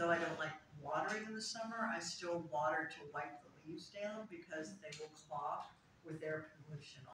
though I don't like watering in the summer, I still water to wipe the leaves down because they will clog with air pollution.